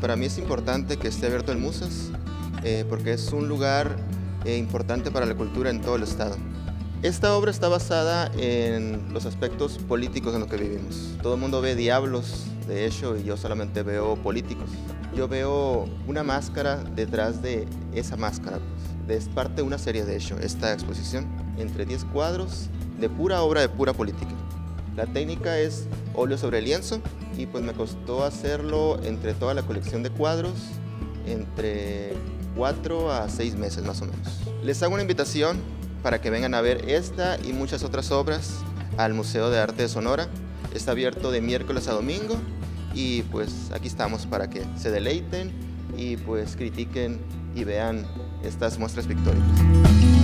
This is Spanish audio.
Para mí es importante que esté abierto el Musas eh, porque es un lugar eh, importante para la cultura en todo el estado. Esta obra está basada en los aspectos políticos en los que vivimos. Todo el mundo ve diablos, de hecho, y yo solamente veo políticos. Yo veo una máscara detrás de esa máscara. Pues. Es parte de una serie, de hecho, esta exposición, entre 10 cuadros de pura obra de pura política. La técnica es óleo sobre lienzo y pues me costó hacerlo entre toda la colección de cuadros, entre 4 a 6 meses más o menos. Les hago una invitación para que vengan a ver esta y muchas otras obras al Museo de Arte de Sonora. Está abierto de miércoles a domingo y pues aquí estamos para que se deleiten y pues critiquen y vean estas muestras pictóricas.